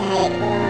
はい。